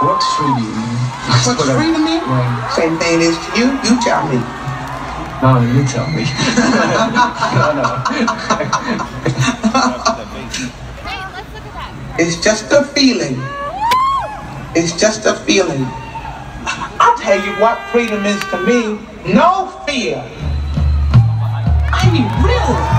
What's freedom? to you? What's free to. Same thing as you. You tell me. No, you tell me. no, no. Hey, let's. It's just a feeling. It's just a feeling. I'll tell you what freedom is to me. No fear. I mean, really.